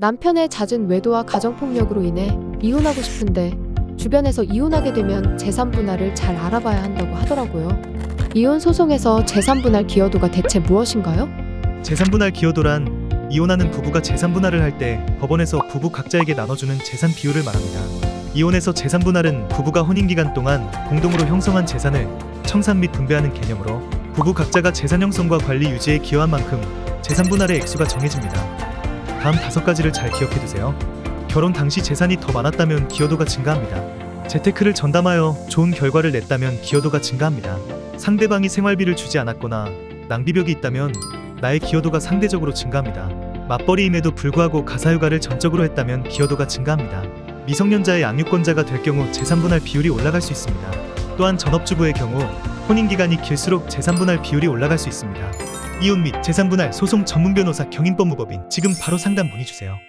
남편의 잦은 외도와 가정폭력으로 인해 이혼하고 싶은데 주변에서 이혼하게 되면 재산 분할을 잘 알아봐야 한다고 하더라고요. 이혼 소송에서 재산 분할 기여도가 대체 무엇인가요? 재산 분할 기여도란 이혼하는 부부가 재산 분할을 할 때 법원에서 부부 각자에게 나눠주는 재산 비율을 말합니다. 이혼에서 재산 분할은 부부가 혼인 기간 동안 공동으로 형성한 재산을 청산 및 분배하는 개념으로 부부 각자가 재산 형성과 관리 유지에 기여한 만큼 재산 분할의 액수가 정해집니다. 다음 다섯 가지를 잘 기억해 두세요. 결혼 당시 재산이 더 많았다면 기여도가 증가합니다. 재테크를 전담하여 좋은 결과를 냈다면 기여도가 증가합니다. 상대방이 생활비를 주지 않았거나 낭비벽이 있다면 나의 기여도가 상대적으로 증가합니다. 맞벌이임에도 불구하고 가사휴가를 전적으로 했다면 기여도가 증가합니다. 미성년자의 양육권자가 될 경우 재산분할 비율이 올라갈 수 있습니다. 또한 전업주부의 경우 혼인기간이 길수록 재산분할 비율이 올라갈 수 있습니다. 이혼 및 재산분할 소송 전문 변호사 경인법무법인 지금 바로 상담 문의 주세요.